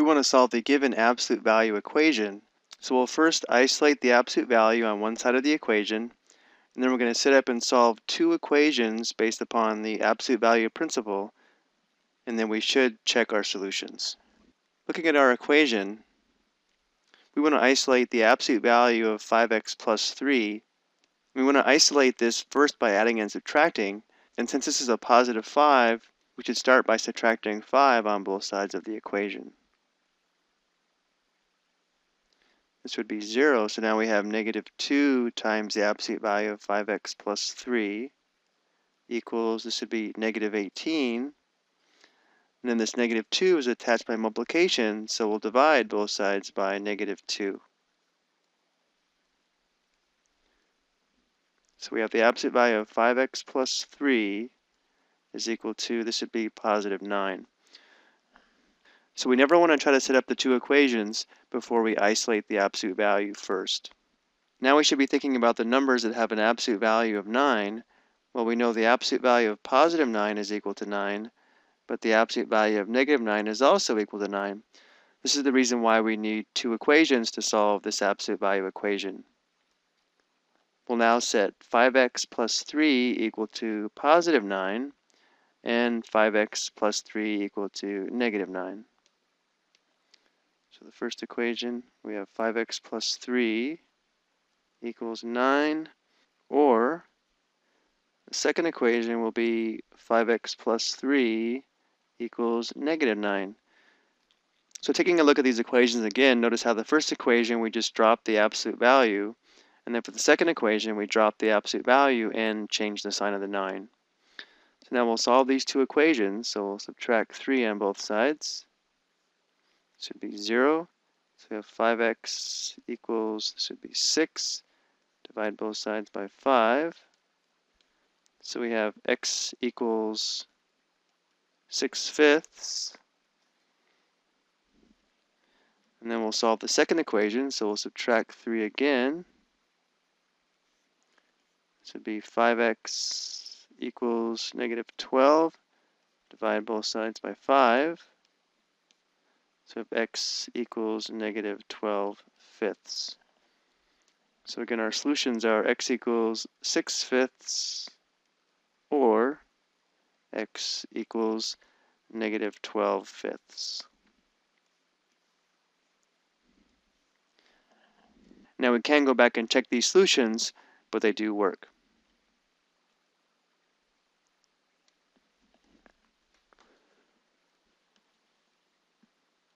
We want to solve the given absolute value equation. So we'll first isolate the absolute value on one side of the equation, and then we're going to set up and solve two equations based upon the absolute value principle, and then we should check our solutions. Looking at our equation, we want to isolate the absolute value of 5x plus 3. We want to isolate this first by adding and subtracting, and since this is a positive 5, we should start by subtracting 5 on both sides of the equation. This would be 0, so now we have negative 2 times the absolute value of 5x plus 3 equals, this would be negative 18. And then this negative 2 is attached by multiplication, so we'll divide both sides by negative 2. So we have the absolute value of 5x plus 3 is equal to, this would be positive 9. So we never want to try to set up the two equations before we isolate the absolute value first. Now we should be thinking about the numbers that have an absolute value of 9. Well, we know the absolute value of positive 9 is equal to 9, but the absolute value of negative 9 is also equal to 9. This is the reason why we need two equations to solve this absolute value equation. We'll now set 5x plus 3 equal to positive 9 and 5x plus 3 equal to negative 9. So the first equation, we have 5x plus 3 equals 9, or the second equation will be 5x plus 3 equals negative 9. So taking a look at these equations again, notice how the first equation we just dropped the absolute value, and then for the second equation we drop the absolute value and change the sign of the 9. So now we'll solve these two equations, so we'll subtract 3 on both sides should be 0. So we have 5x equals, this would be 6. Divide both sides by 5. So we have x equals 6 fifths. And then we'll solve the second equation, so we'll subtract 3 again. This would be 5x equals negative 12. Divide both sides by 5. So if x equals negative 12 fifths. So again, our solutions are x equals 6 fifths or x equals negative 12 fifths. Now we can go back and check these solutions, but they do work.